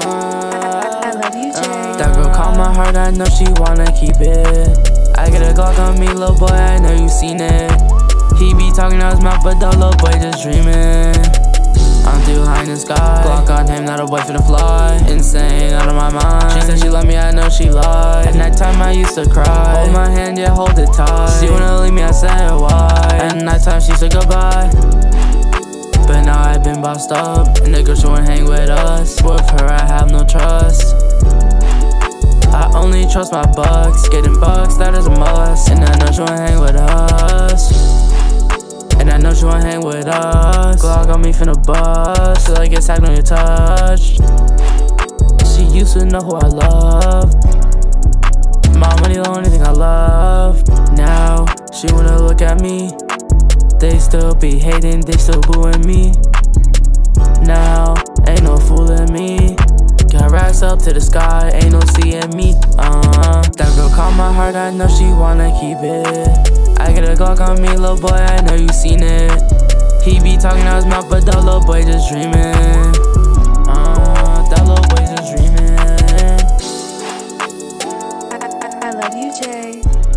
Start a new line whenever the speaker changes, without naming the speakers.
Jay.
That girl caught my heart, I know she wanna keep it. I get a Glock on me, little boy, I know you seen it. He be talking out his mouth, but that little boy just dreaming. I'm too high in the sky. Glock on him, not a boy finna fly. Insane, out of my mind. She said she love me, I know she lied. At night time, I used to cry. Hold my hand, yeah, hold it tight. She wanna leave me, I said why. At nighttime, she said goodbye. But now I've been bossed up, and the girl she wanna hang with us. With her, I have no trust. I only trust my bucks, getting bucks, that is a must. And I know she wanna hang with us. And I know she wanna hang with us. Glock on me finna bust, till I get sacked on your touch. She used to know who I love. My money the only thing I love. Now she wanna look at me. They still be hating, they still booing me. Now, ain't no fooling me. Got racks up to the sky, ain't no seeing me. Uh. That girl caught my heart, I know she wanna keep it. I get a Glock on me, little boy, I know you seen it. He be talking out his mouth, but that little boy just dreaming. Uh, that little boy just dreaming. I love you, Jay.